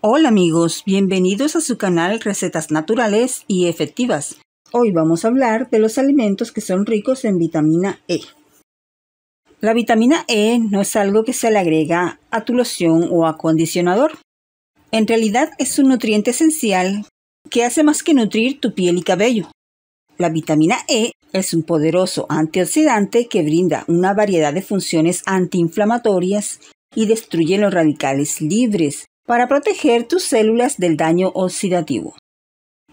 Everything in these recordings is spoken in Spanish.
Hola amigos, bienvenidos a su canal Recetas Naturales y Efectivas. Hoy vamos a hablar de los alimentos que son ricos en vitamina E. La vitamina E no es algo que se le agrega a tu loción o acondicionador. En realidad es un nutriente esencial que hace más que nutrir tu piel y cabello. La vitamina E es un poderoso antioxidante que brinda una variedad de funciones antiinflamatorias y destruye los radicales libres, para proteger tus células del daño oxidativo.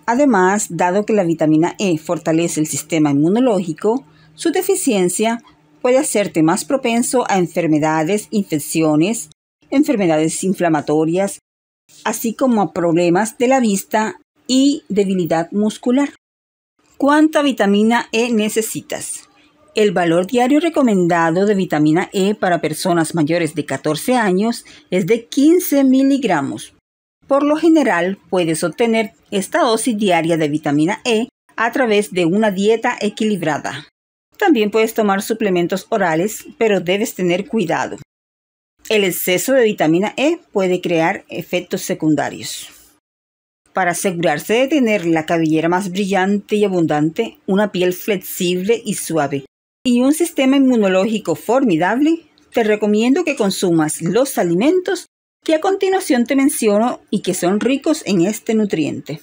Además, dado que la vitamina E fortalece el sistema inmunológico, su deficiencia puede hacerte más propenso a enfermedades, infecciones, enfermedades inflamatorias, así como a problemas de la vista y debilidad muscular. ¿Cuánta vitamina E necesitas? El valor diario recomendado de vitamina E para personas mayores de 14 años es de 15 miligramos. Por lo general, puedes obtener esta dosis diaria de vitamina E a través de una dieta equilibrada. También puedes tomar suplementos orales, pero debes tener cuidado. El exceso de vitamina E puede crear efectos secundarios. Para asegurarse de tener la cabellera más brillante y abundante, una piel flexible y suave, y un sistema inmunológico formidable, te recomiendo que consumas los alimentos que a continuación te menciono y que son ricos en este nutriente.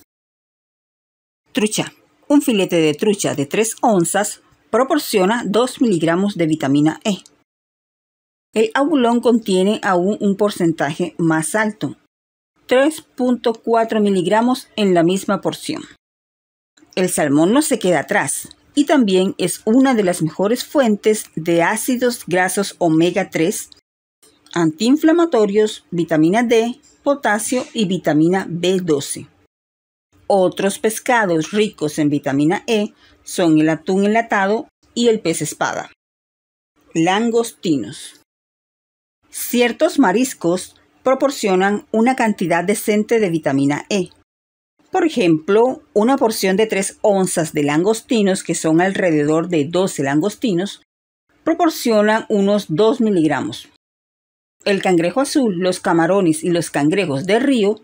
Trucha. Un filete de trucha de 3 onzas proporciona 2 miligramos de vitamina E. El abulón contiene aún un porcentaje más alto, 3.4 miligramos en la misma porción. El salmón no se queda atrás, y también es una de las mejores fuentes de ácidos grasos omega 3, antiinflamatorios, vitamina D, potasio y vitamina B12. Otros pescados ricos en vitamina E son el atún enlatado y el pez espada. Langostinos. Ciertos mariscos proporcionan una cantidad decente de vitamina E, por ejemplo, una porción de 3 onzas de langostinos, que son alrededor de 12 langostinos, proporciona unos 2 miligramos. El cangrejo azul, los camarones y los cangrejos de río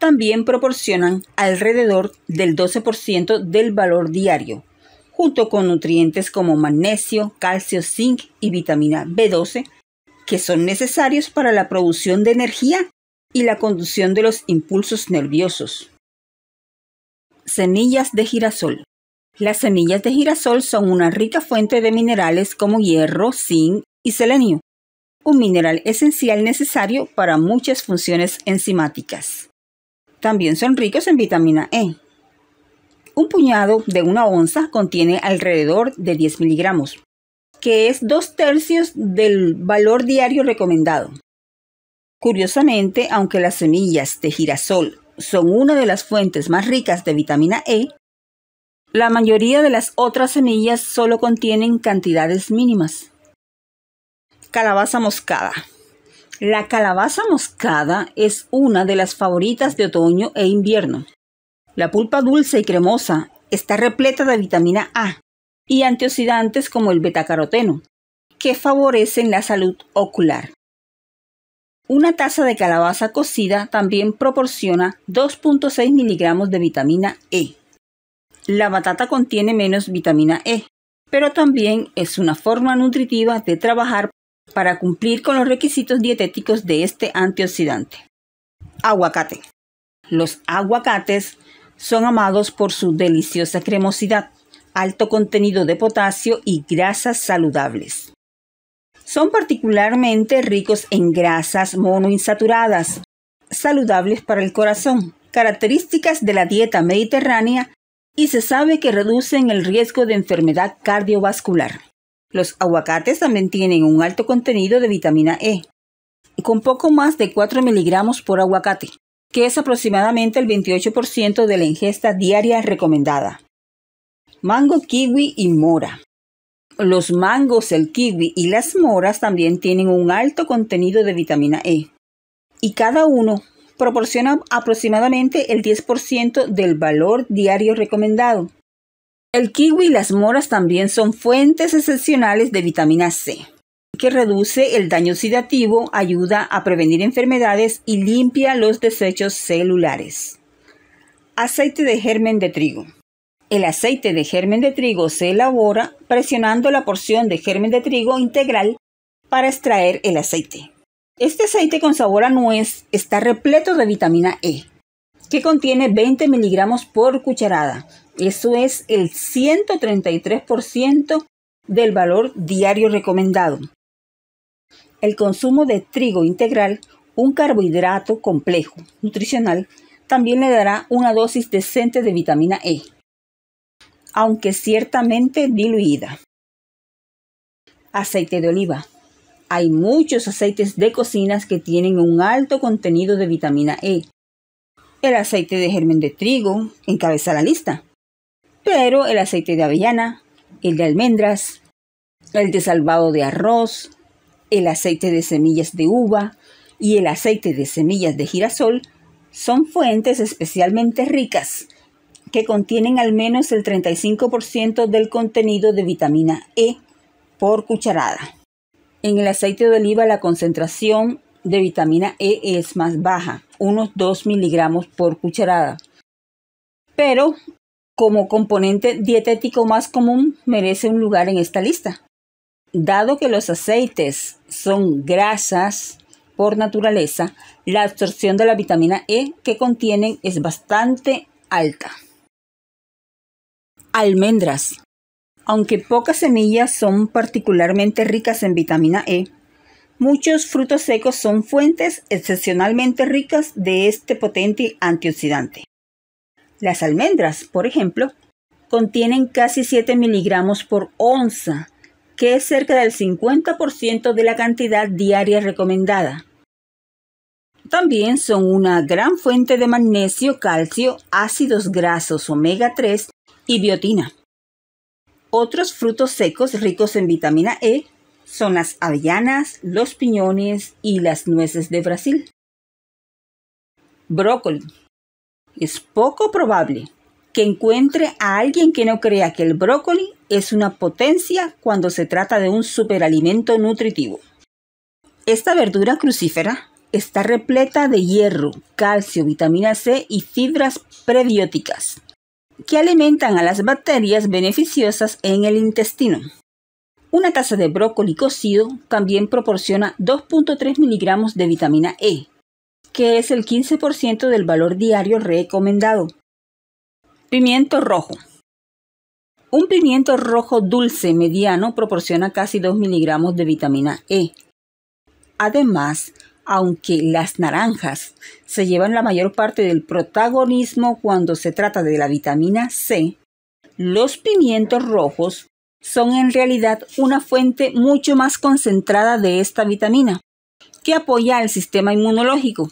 también proporcionan alrededor del 12% del valor diario, junto con nutrientes como magnesio, calcio, zinc y vitamina B12, que son necesarios para la producción de energía y la conducción de los impulsos nerviosos. Semillas de girasol. Las semillas de girasol son una rica fuente de minerales como hierro, zinc y selenio, un mineral esencial necesario para muchas funciones enzimáticas. También son ricos en vitamina E. Un puñado de una onza contiene alrededor de 10 miligramos, que es dos tercios del valor diario recomendado. Curiosamente, aunque las semillas de girasol son una de las fuentes más ricas de vitamina E, la mayoría de las otras semillas solo contienen cantidades mínimas. Calabaza moscada. La calabaza moscada es una de las favoritas de otoño e invierno. La pulpa dulce y cremosa está repleta de vitamina A y antioxidantes como el betacaroteno, que favorecen la salud ocular. Una taza de calabaza cocida también proporciona 2.6 miligramos de vitamina E. La batata contiene menos vitamina E, pero también es una forma nutritiva de trabajar para cumplir con los requisitos dietéticos de este antioxidante. Aguacate. Los aguacates son amados por su deliciosa cremosidad, alto contenido de potasio y grasas saludables. Son particularmente ricos en grasas monoinsaturadas, saludables para el corazón, características de la dieta mediterránea y se sabe que reducen el riesgo de enfermedad cardiovascular. Los aguacates también tienen un alto contenido de vitamina E, con poco más de 4 miligramos por aguacate, que es aproximadamente el 28% de la ingesta diaria recomendada. Mango, kiwi y mora. Los mangos, el kiwi y las moras también tienen un alto contenido de vitamina E. Y cada uno proporciona aproximadamente el 10% del valor diario recomendado. El kiwi y las moras también son fuentes excepcionales de vitamina C, que reduce el daño oxidativo, ayuda a prevenir enfermedades y limpia los desechos celulares. Aceite de germen de trigo. El aceite de germen de trigo se elabora presionando la porción de germen de trigo integral para extraer el aceite. Este aceite con sabor a nuez está repleto de vitamina E, que contiene 20 miligramos por cucharada. Eso es el 133% del valor diario recomendado. El consumo de trigo integral, un carbohidrato complejo nutricional, también le dará una dosis decente de vitamina E, aunque ciertamente diluida. Aceite de oliva. Hay muchos aceites de cocinas que tienen un alto contenido de vitamina E. El aceite de germen de trigo encabeza la lista, pero el aceite de avellana, el de almendras, el de salvado de arroz, el aceite de semillas de uva y el aceite de semillas de girasol son fuentes especialmente ricas que contienen al menos el 35% del contenido de vitamina E por cucharada. En el aceite de oliva la concentración de vitamina E es más baja, unos 2 miligramos por cucharada. Pero como componente dietético más común merece un lugar en esta lista. Dado que los aceites son grasas por naturaleza, la absorción de la vitamina E que contienen es bastante alta. Almendras. Aunque pocas semillas son particularmente ricas en vitamina E, muchos frutos secos son fuentes excepcionalmente ricas de este potente antioxidante. Las almendras, por ejemplo, contienen casi 7 miligramos por onza, que es cerca del 50% de la cantidad diaria recomendada. También son una gran fuente de magnesio, calcio, ácidos grasos omega 3 y biotina. Otros frutos secos ricos en vitamina E son las avellanas, los piñones y las nueces de Brasil. Brócoli. Es poco probable que encuentre a alguien que no crea que el brócoli es una potencia cuando se trata de un superalimento nutritivo. Esta verdura crucífera está repleta de hierro, calcio, vitamina C y fibras prebióticas que alimentan a las bacterias beneficiosas en el intestino. Una taza de brócoli cocido también proporciona 2.3 miligramos de vitamina E, que es el 15% del valor diario recomendado. Pimiento rojo. Un pimiento rojo dulce mediano proporciona casi 2 miligramos de vitamina E. Además, aunque las naranjas se llevan la mayor parte del protagonismo cuando se trata de la vitamina C, los pimientos rojos son en realidad una fuente mucho más concentrada de esta vitamina, que apoya al sistema inmunológico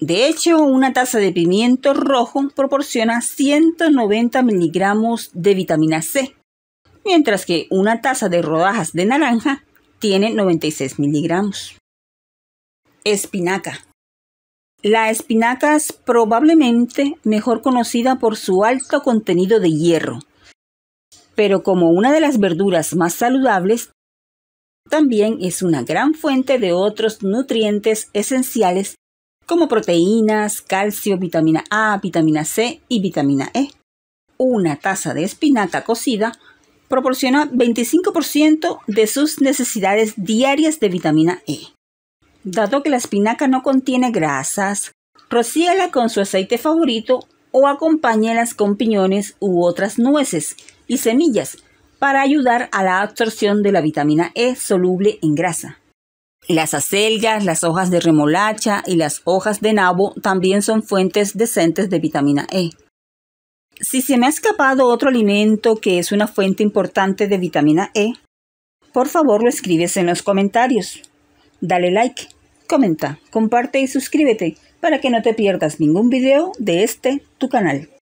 de hecho, una taza de pimiento rojo proporciona 190 miligramos de vitamina C, mientras que una taza de rodajas de naranja tiene 96 miligramos. Espinaca. La espinaca es probablemente mejor conocida por su alto contenido de hierro, pero como una de las verduras más saludables, también es una gran fuente de otros nutrientes esenciales como proteínas, calcio, vitamina A, vitamina C y vitamina E. Una taza de espinaca cocida proporciona 25% de sus necesidades diarias de vitamina E. Dado que la espinaca no contiene grasas, rocíala con su aceite favorito o acompáñalas con piñones u otras nueces y semillas para ayudar a la absorción de la vitamina E soluble en grasa. Las acelgas, las hojas de remolacha y las hojas de nabo también son fuentes decentes de vitamina E. Si se me ha escapado otro alimento que es una fuente importante de vitamina E, por favor lo escribes en los comentarios. Dale like, comenta, comparte y suscríbete para que no te pierdas ningún video de este tu canal.